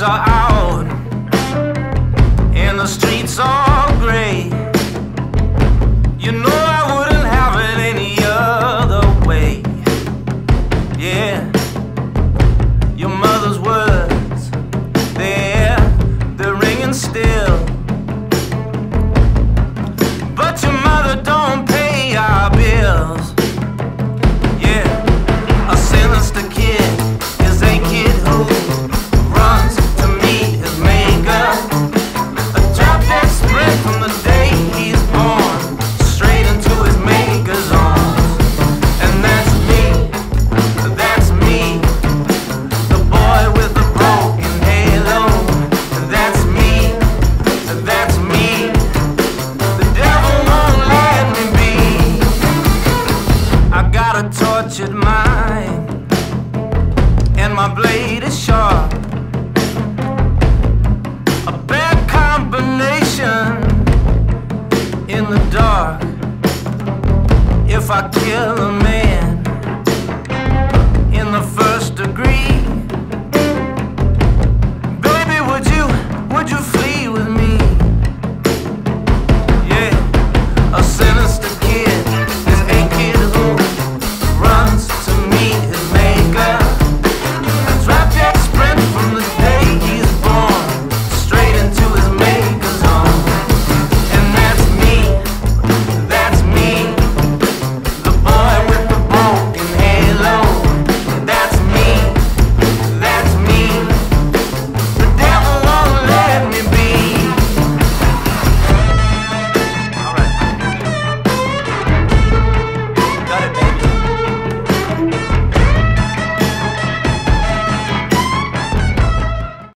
are out in the streets are tortured mind, and my blade is sharp. A bad combination in the dark. If I kill a man in the first degree.